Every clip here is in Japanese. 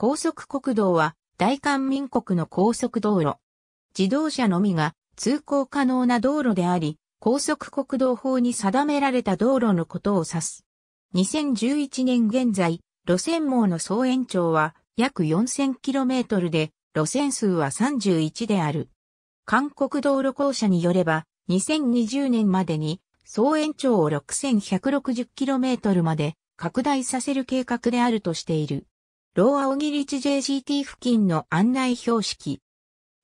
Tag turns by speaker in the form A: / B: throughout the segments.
A: 高速国道は大韓民国の高速道路。自動車のみが通行可能な道路であり、高速国道法に定められた道路のことを指す。2011年現在、路線網の総延長は約 4000km で、路線数は31である。韓国道路公社によれば、2020年までに総延長を 6160km まで拡大させる計画であるとしている。ローアオギリチ JCT 付近の案内標識。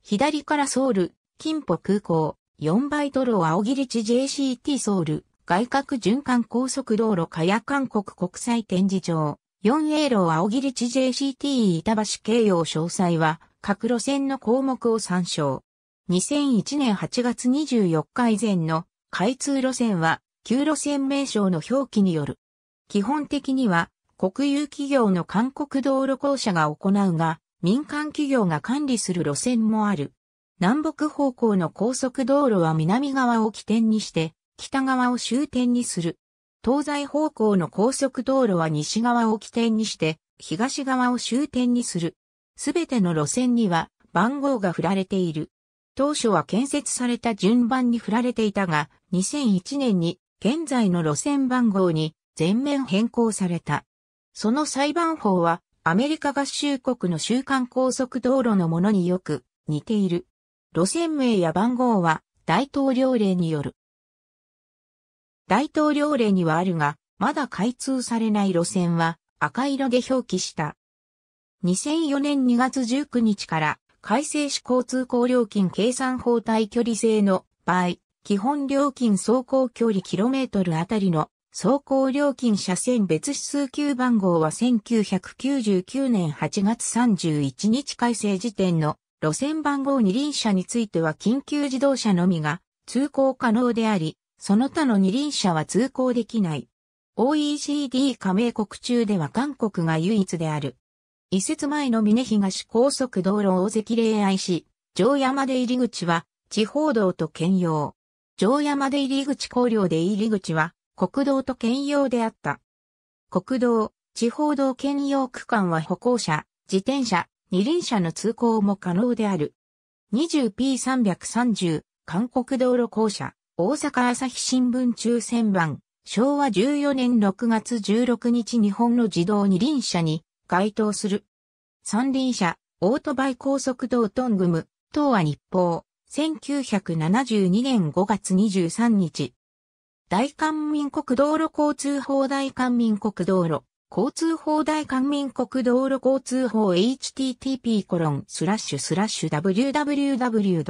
A: 左からソウル、金浦空港、4倍ドローアオギリチ JCT ソウル、外角循環高速道路カヤ韓国国際展示場、4エロー青ギリチ JCT 板橋京葉詳細は、各路線の項目を参照。2001年8月24日以前の開通路線は、旧路線名称の表記による。基本的には、国有企業の韓国道路公社が行うが、民間企業が管理する路線もある。南北方向の高速道路は南側を起点にして、北側を終点にする。東西方向の高速道路は西側を起点にして、東側を終点にする。すべての路線には番号が振られている。当初は建設された順番に振られていたが、2001年に現在の路線番号に全面変更された。その裁判法はアメリカ合衆国の週間高速道路のものによく似ている。路線名や番号は大統領令による。大統領令にはあるが、まだ開通されない路線は赤色で表記した。2004年2月19日から改正市交通行料金計算法対距離制の場合、基本料金走行距離キロメートルあたりの走行料金車線別指数級番号は1999年8月31日改正時点の路線番号二輪車については緊急自動車のみが通行可能であり、その他の二輪車は通行できない。OECD 加盟国中では韓国が唯一である。移設前の峰東高速道路大関霊愛市、城山出入り口は地方道と兼用。城山出入り口高陵で入り口は国道と兼用であった。国道、地方道兼用区間は歩行者、自転車、二輪車の通行も可能である。20P330 韓国道路公社大阪朝日新聞中線版、昭和14年6月16日日本の自動二輪車に該当する。三輪車、オートバイ高速道トングム、東亜日報、1972年5月23日。大韓民国道路交通法大韓民国道路交通法大韓民国道路交通法 http コロンスラッシュスラッシュ www.x.co.kr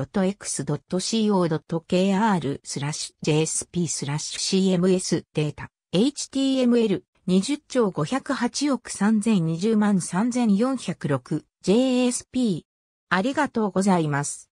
A: スラッシュ jsp スラッシュ cms データ。Html 20兆508億3020万3406 JSP ありがとうございます。